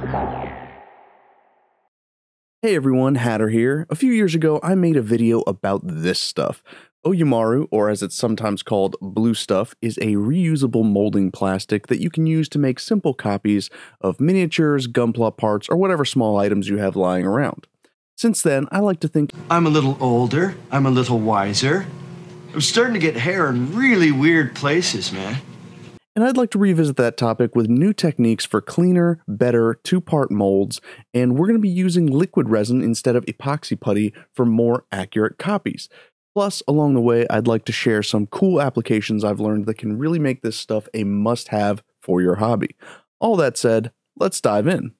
Hey everyone, Hatter here. A few years ago, I made a video about this stuff. Oyumaru, or as it's sometimes called, blue stuff, is a reusable molding plastic that you can use to make simple copies of miniatures, gunpla parts, or whatever small items you have lying around. Since then, I like to think I'm a little older, I'm a little wiser. I'm starting to get hair in really weird places, man and I'd like to revisit that topic with new techniques for cleaner, better two part molds, and we're going to be using liquid resin instead of epoxy putty for more accurate copies. Plus, along the way, I'd like to share some cool applications I've learned that can really make this stuff a must have for your hobby. All that said, let's dive in.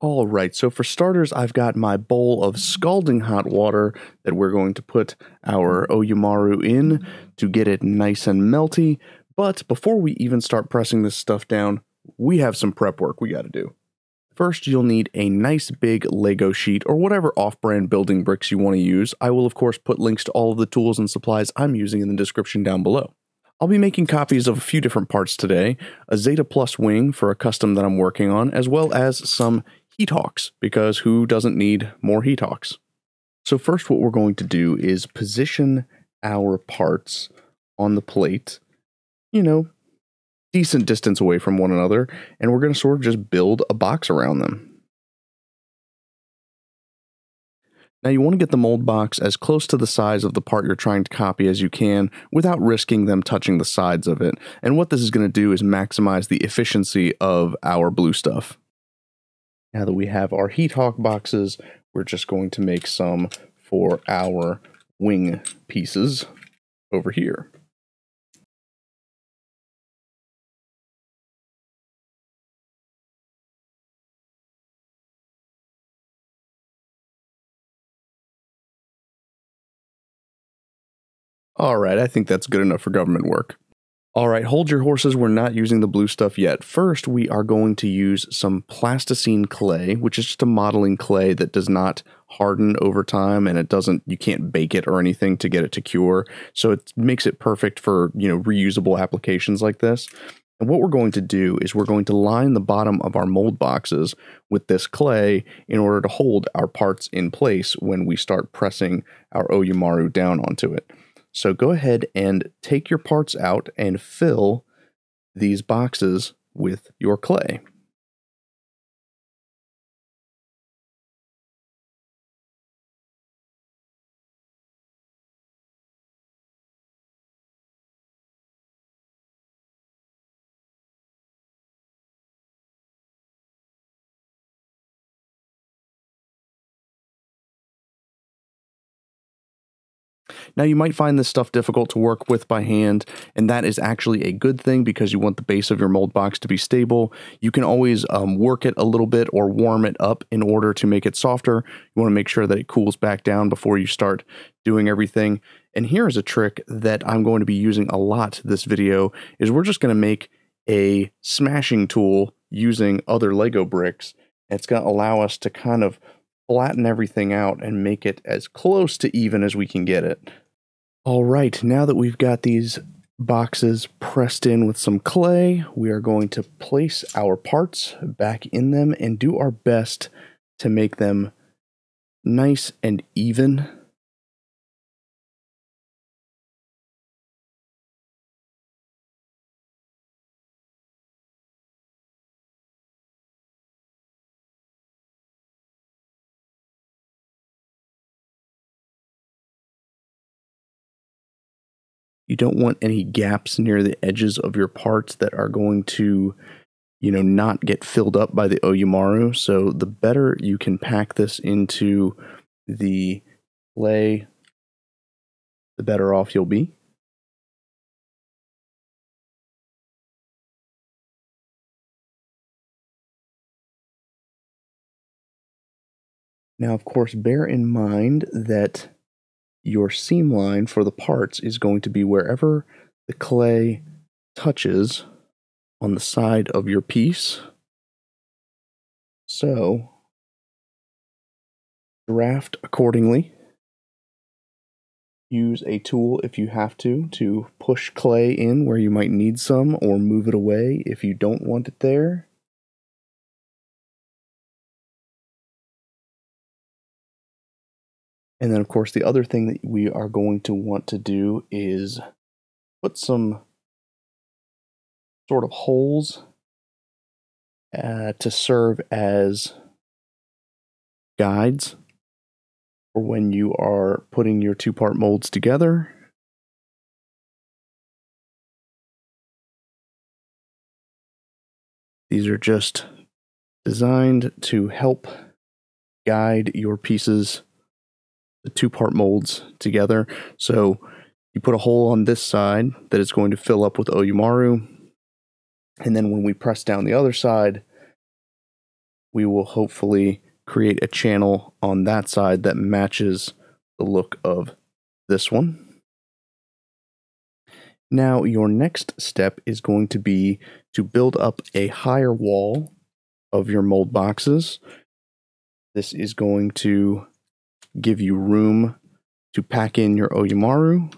All right, so for starters, I've got my bowl of scalding hot water that we're going to put our Oyumaru in to get it nice and melty. But before we even start pressing this stuff down, we have some prep work we got to do. First, you'll need a nice big Lego sheet or whatever off brand building bricks you want to use. I will, of course, put links to all of the tools and supplies I'm using in the description down below. I'll be making copies of a few different parts today a Zeta Plus wing for a custom that I'm working on, as well as some heat hawks, because who doesn't need more heat hawks? So, first, what we're going to do is position our parts on the plate you know, decent distance away from one another, and we're going to sort of just build a box around them. Now you want to get the mold box as close to the size of the part you're trying to copy as you can without risking them touching the sides of it. And what this is going to do is maximize the efficiency of our blue stuff. Now that we have our heat hawk boxes, we're just going to make some for our wing pieces over here. All right, I think that's good enough for government work. All right, hold your horses. We're not using the blue stuff yet. First, we are going to use some plasticine clay, which is just a modeling clay that does not harden over time and it doesn't you can't bake it or anything to get it to cure. So it makes it perfect for, you know, reusable applications like this. And what we're going to do is we're going to line the bottom of our mold boxes with this clay in order to hold our parts in place when we start pressing our Oyumaru down onto it. So go ahead and take your parts out and fill these boxes with your clay. Now, you might find this stuff difficult to work with by hand, and that is actually a good thing because you want the base of your mold box to be stable. You can always um, work it a little bit or warm it up in order to make it softer. You want to make sure that it cools back down before you start doing everything. And here is a trick that I'm going to be using a lot this video is we're just going to make a smashing tool using other Lego bricks. It's going to allow us to kind of flatten everything out and make it as close to even as we can get it. All right, now that we've got these boxes pressed in with some clay, we are going to place our parts back in them and do our best to make them nice and even You don't want any gaps near the edges of your parts that are going to, you know, not get filled up by the Oyumaru. So the better you can pack this into the clay, the better off you'll be. Now, of course, bear in mind that your seam line for the parts is going to be wherever the clay touches on the side of your piece. So, draft accordingly. Use a tool if you have to to push clay in where you might need some or move it away if you don't want it there. And then, of course, the other thing that we are going to want to do is put some sort of holes uh, to serve as guides for when you are putting your two part molds together. These are just designed to help guide your pieces, two part molds together. So you put a hole on this side that is going to fill up with Oyumaru. And then when we press down the other side, we will hopefully create a channel on that side that matches the look of this one. Now, your next step is going to be to build up a higher wall of your mold boxes. This is going to give you room to pack in your Oyumaru.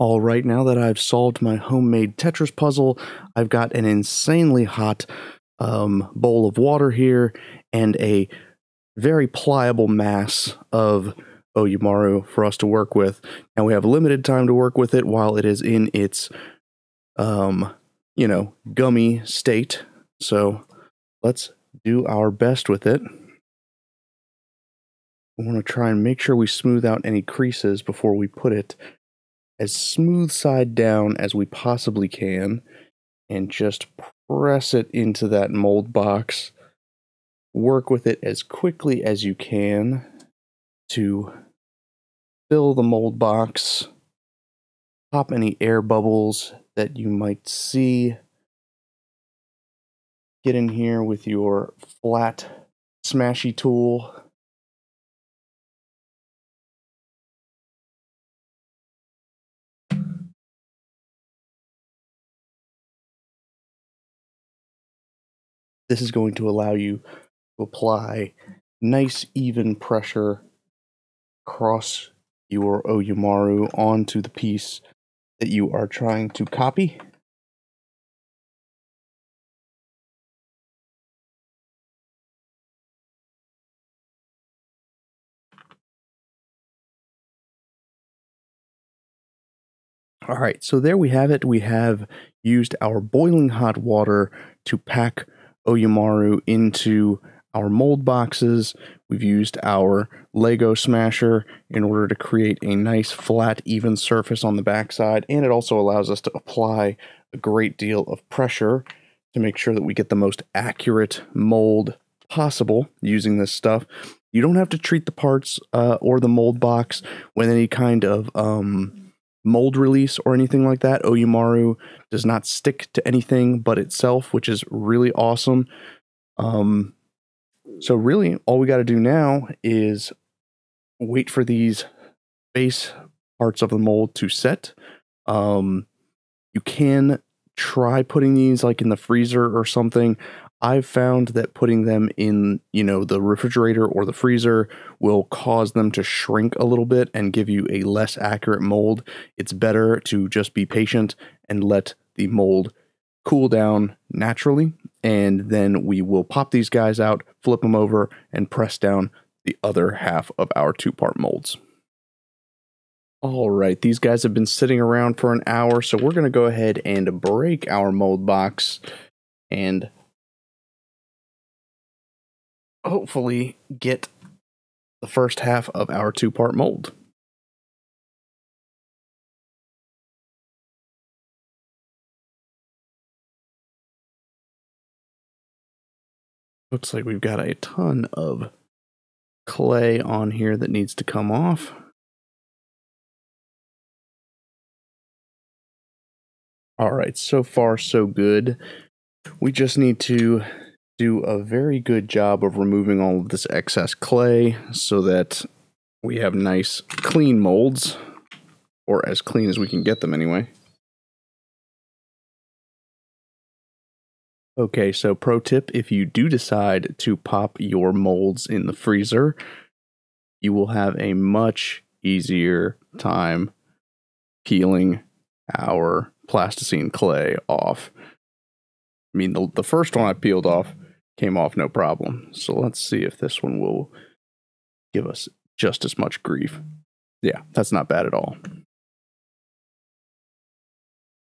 All right, now that I've solved my homemade Tetris puzzle, I've got an insanely hot um, bowl of water here and a very pliable mass of Oyumaru for us to work with. And we have limited time to work with it while it is in its, um, you know, gummy state. So let's do our best with it. We want to try and make sure we smooth out any creases before we put it as smooth side down as we possibly can and just press it into that mold box. Work with it as quickly as you can to fill the mold box, pop any air bubbles that you might see. Get in here with your flat smashy tool This is going to allow you apply nice even pressure across your Oyumaru onto the piece that you are trying to copy. All right, so there we have it. We have used our boiling hot water to pack Oyumaru into our mold boxes. We've used our Lego smasher in order to create a nice flat even surface on the backside and it also allows us to apply a great deal of pressure to make sure that we get the most accurate mold possible using this stuff. You don't have to treat the parts uh, or the mold box with any kind of um, mold release or anything like that. Oyumaru does not stick to anything but itself, which is really awesome. Um, so really, all we got to do now is wait for these base parts of the mold to set. Um, you can try putting these like in the freezer or something. I've found that putting them in, you know, the refrigerator or the freezer will cause them to shrink a little bit and give you a less accurate mold. It's better to just be patient and let the mold cool down naturally. And then we will pop these guys out, flip them over, and press down the other half of our two part molds. All right, these guys have been sitting around for an hour, so we're going to go ahead and break our mold box and hopefully get the first half of our two part mold. Looks like we've got a ton of clay on here that needs to come off. All right, so far so good. We just need to do a very good job of removing all of this excess clay so that we have nice clean molds, or as clean as we can get them anyway. Okay, so pro tip if you do decide to pop your molds in the freezer, you will have a much easier time peeling our plasticine clay off. I mean, the, the first one I peeled off came off no problem. So let's see if this one will give us just as much grief. Yeah, that's not bad at all.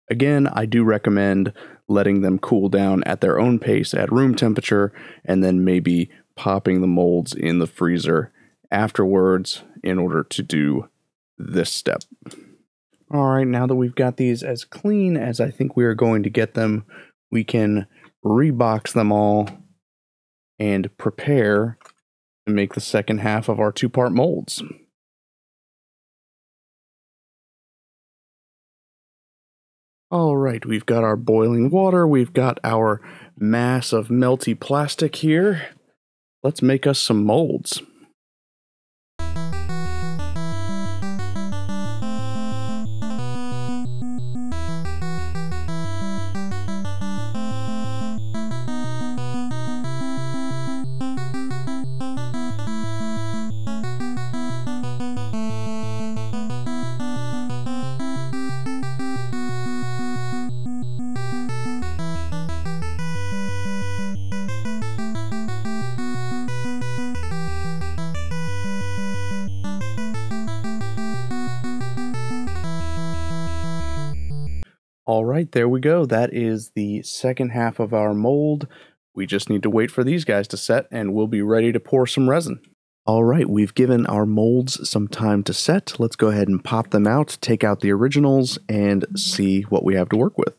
Again, I do recommend letting them cool down at their own pace at room temperature and then maybe popping the molds in the freezer afterwards in order to do this step. All right, now that we've got these as clean as I think we are going to get them, we can rebox them all and prepare to make the second half of our two part molds. All right, we've got our boiling water, we've got our mass of melty plastic here. Let's make us some molds. All right, there we go. That is the second half of our mold. We just need to wait for these guys to set and we'll be ready to pour some resin. All right, we've given our molds some time to set. Let's go ahead and pop them out, take out the originals, and see what we have to work with.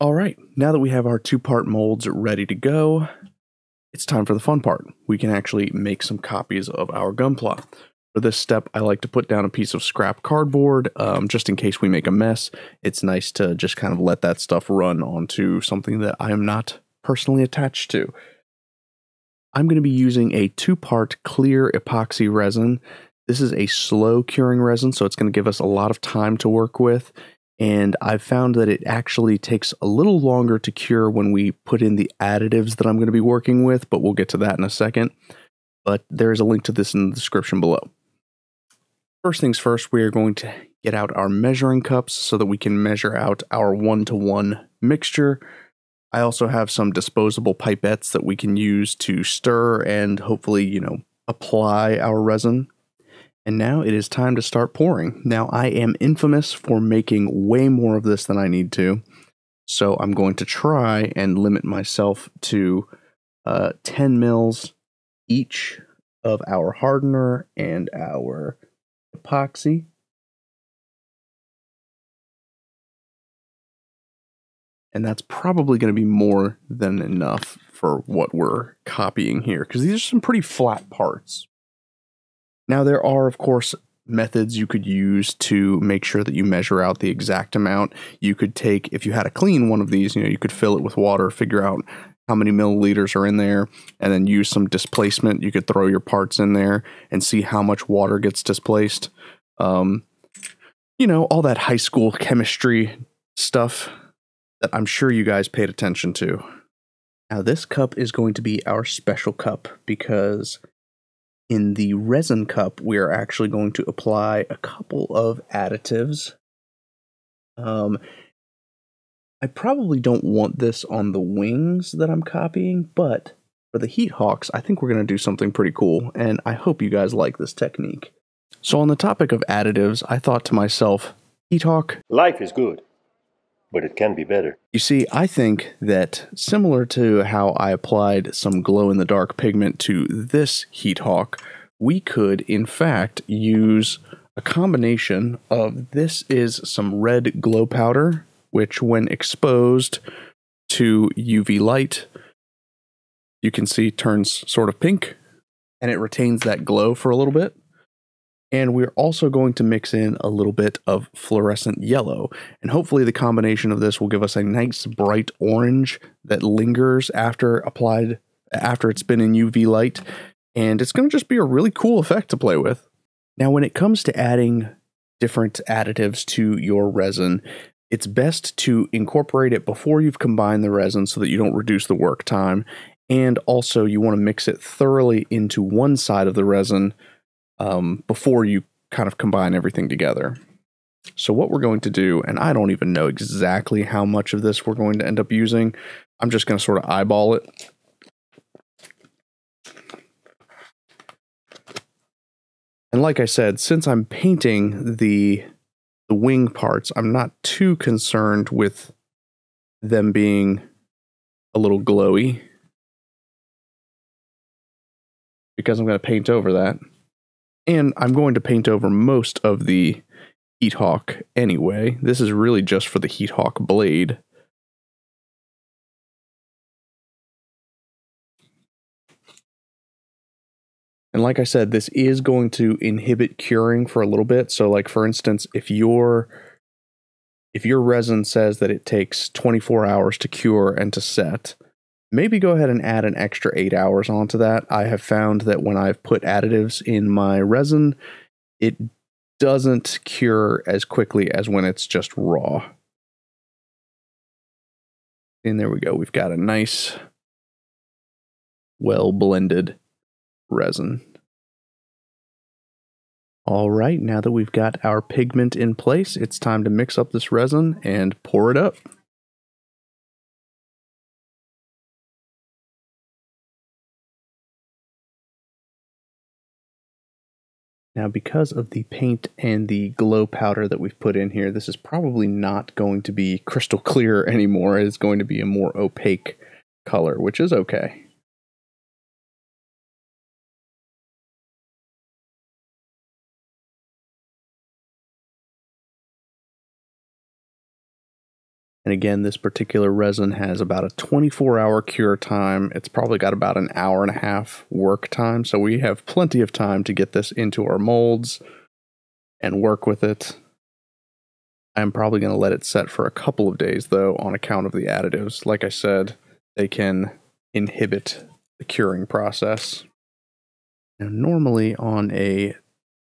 All right, now that we have our two part molds ready to go, it's time for the fun part. We can actually make some copies of our gunpla. For this step, I like to put down a piece of scrap cardboard um, just in case we make a mess. It's nice to just kind of let that stuff run onto something that I am not personally attached to. I'm going to be using a two part clear epoxy resin. This is a slow curing resin, so it's going to give us a lot of time to work with. And I've found that it actually takes a little longer to cure when we put in the additives that I'm going to be working with, but we'll get to that in a second. But there's a link to this in the description below. First things first, we are going to get out our measuring cups so that we can measure out our one to one mixture. I also have some disposable pipettes that we can use to stir and hopefully, you know, apply our resin. And now it is time to start pouring. Now, I am infamous for making way more of this than I need to. So I'm going to try and limit myself to uh, 10 mils each of our hardener and our epoxy. And that's probably going to be more than enough for what we're copying here because these are some pretty flat parts. Now, there are, of course, methods you could use to make sure that you measure out the exact amount. You could take, if you had a clean one of these, you know, you could fill it with water, figure out how many milliliters are in there, and then use some displacement. You could throw your parts in there and see how much water gets displaced. Um, you know, all that high school chemistry stuff that I'm sure you guys paid attention to. Now, this cup is going to be our special cup because in the resin cup, we are actually going to apply a couple of additives. Um, I probably don't want this on the wings that I'm copying, but for the Heat Hawks, I think we're going to do something pretty cool, and I hope you guys like this technique. So, on the topic of additives, I thought to myself, Heat Hawk. Life is good, but it can be better. You see, I think that similar to how I applied some glow in the dark pigment to this Heat Hawk, we could in fact use a combination of this is some red glow powder, which when exposed to UV light, you can see turns sort of pink and it retains that glow for a little bit. And we're also going to mix in a little bit of fluorescent yellow. And hopefully the combination of this will give us a nice bright orange that lingers after applied, after it's been in UV light. And it's going to just be a really cool effect to play with. Now, when it comes to adding different additives to your resin, it's best to incorporate it before you've combined the resin so that you don't reduce the work time. And also, you want to mix it thoroughly into one side of the resin um, before you kind of combine everything together. So, what we're going to do, and I don't even know exactly how much of this we're going to end up using, I'm just going to sort of eyeball it. And like I said, since I'm painting the the wing parts, I'm not too concerned with them being a little glowy because I'm going to paint over that. And I'm going to paint over most of the Heat Hawk anyway. This is really just for the Heat Hawk blade. And like I said, this is going to inhibit curing for a little bit. So like for instance, if your if your resin says that it takes 24 hours to cure and to set, maybe go ahead and add an extra 8 hours onto that. I have found that when I've put additives in my resin, it doesn't cure as quickly as when it's just raw. And there we go. We've got a nice well blended resin. All right, now that we've got our pigment in place, it's time to mix up this resin and pour it up. Now, because of the paint and the glow powder that we've put in here, this is probably not going to be crystal clear anymore. It's going to be a more opaque color, which is okay. And again, this particular resin has about a 24 hour cure time. It's probably got about an hour and a half work time. So we have plenty of time to get this into our molds and work with it. I'm probably going to let it set for a couple of days though on account of the additives. Like I said, they can inhibit the curing process. Now, normally on a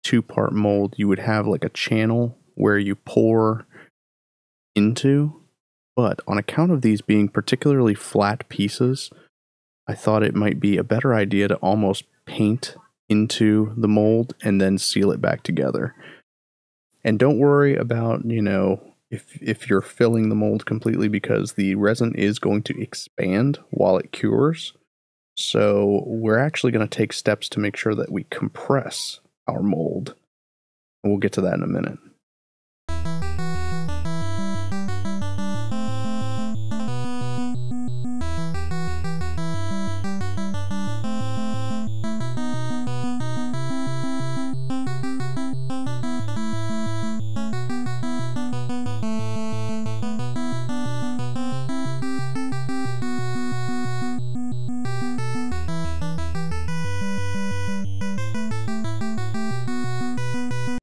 two part mold, you would have like a channel where you pour into but on account of these being particularly flat pieces, I thought it might be a better idea to almost paint into the mold and then seal it back together. And don't worry about, you know, if if you're filling the mold completely because the resin is going to expand while it cures. So, we're actually going to take steps to make sure that we compress our mold. And we'll get to that in a minute.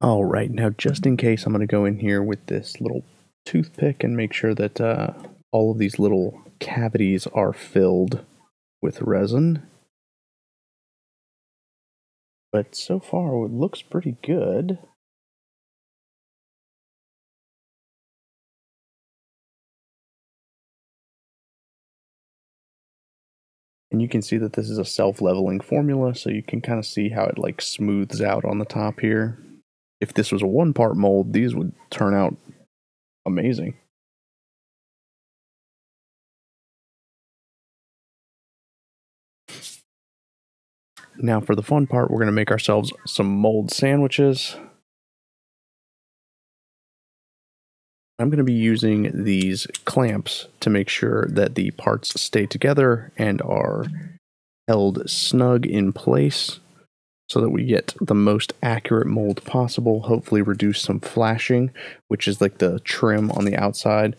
All right, now just in case, I'm going to go in here with this little toothpick and make sure that uh, all of these little cavities are filled with resin. But so far, it looks pretty good. And you can see that this is a self-leveling formula, so you can kind of see how it like smooths out on the top here if this was a one part mold, these would turn out amazing. Now, for the fun part, we're going to make ourselves some mold sandwiches. I'm going to be using these clamps to make sure that the parts stay together and are held snug in place so that we get the most accurate mold possible, hopefully reduce some flashing, which is like the trim on the outside.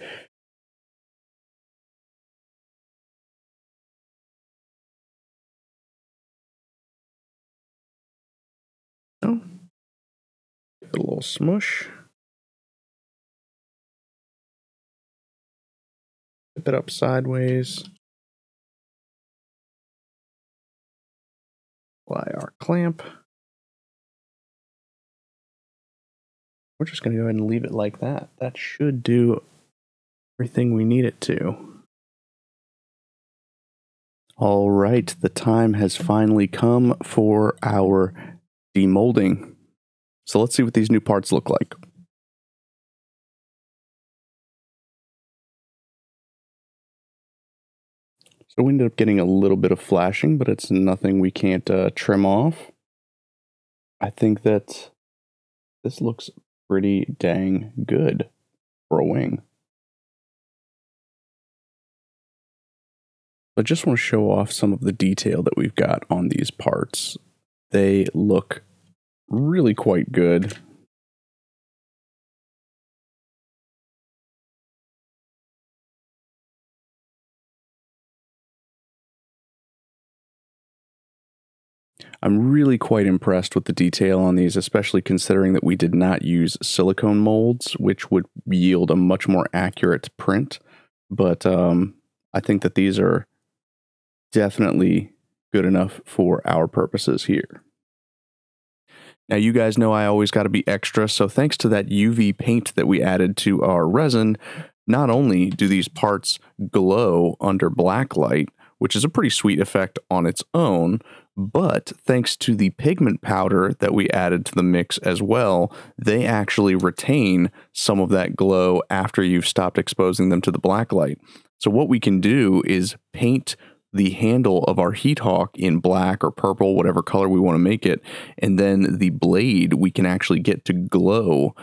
Oh. Give a little smush. Tip it up sideways. Clamp. we're just going to go ahead and leave it like that. That should do everything we need it to. All right, the time has finally come for our demolding. So let's see what these new parts look like. We ended up getting a little bit of flashing, but it's nothing we can't uh, trim off. I think that this looks pretty dang good for a wing. I just want to show off some of the detail that we've got on these parts. They look really quite good. I'm really quite impressed with the detail on these, especially considering that we did not use silicone molds, which would yield a much more accurate print. But um, I think that these are definitely good enough for our purposes here. Now, you guys know I always got to be extra, so thanks to that UV paint that we added to our resin, not only do these parts glow under black light, which is a pretty sweet effect on its own, but thanks to the pigment powder that we added to the mix as well, they actually retain some of that glow after you've stopped exposing them to the black light. So, what we can do is paint the handle of our heat hawk in black or purple, whatever color we want to make it, and then the blade we can actually get to glow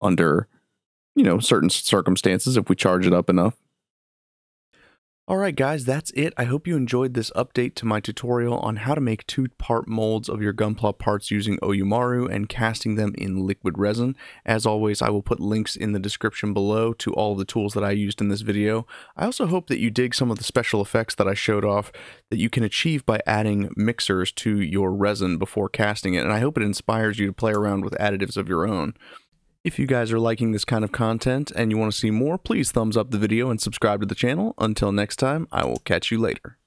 under, you know, certain circumstances if we charge it up enough. All right, guys, that's it. I hope you enjoyed this update to my tutorial on how to make two-part molds of your Gunpla parts using Oyumaru and casting them in liquid resin. As always, I will put links in the description below to all the tools that I used in this video. I also hope that you dig some of the special effects that I showed off that you can achieve by adding mixers to your resin before casting it, and I hope it inspires you to play around with additives of your own. If you guys are liking this kind of content and you want to see more, please thumbs up the video and subscribe to the channel. Until next time, I will catch you later.